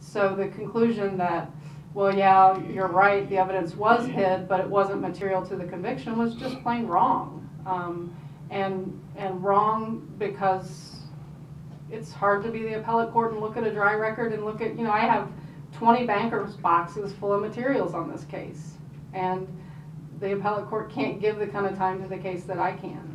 So the conclusion that, well, yeah, you're right, the evidence was hid, but it wasn't material to the conviction was just plain wrong. Um, and, and wrong because it's hard to be the appellate court and look at a dry record and look at, you know, I have twenty bankers boxes full of materials on this case. And the appellate court can't give the kind of time to the case that I can.